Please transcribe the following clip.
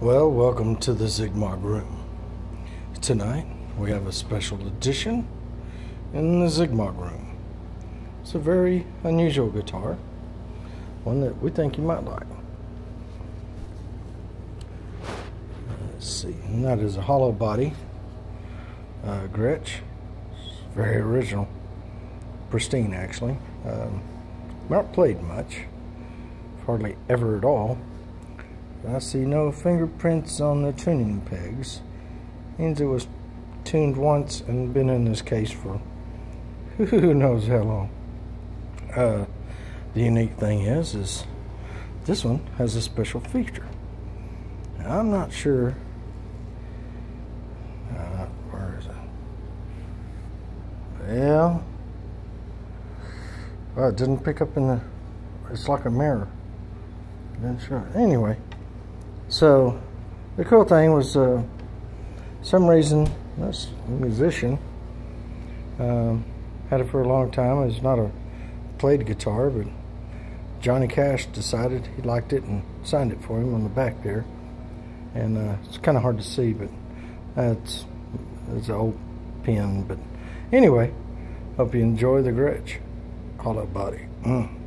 Well, welcome to the Zigmog Room. Tonight we have a special edition in the Zigmog Room. It's a very unusual guitar, one that we think you might like. Let's see, and that is a hollow body uh, Gretsch. It's very original, pristine actually. Um, not played much, hardly ever at all. I see no fingerprints on the tuning pegs. Means it was tuned once and been in this case for who knows how long. Uh, the unique thing is, is this one has a special feature. Now, I'm not sure. Uh, where is it? Well, well, it didn't pick up in the. It's like a mirror. Sure. Anyway. So, the cool thing was, uh, some reason, this musician um, had it for a long time. It's not a played guitar, but Johnny Cash decided he liked it and signed it for him on the back there. And uh, it's kind of hard to see, but that's it's an old pin. But anyway, hope you enjoy the Gretsch hollow body. Mm.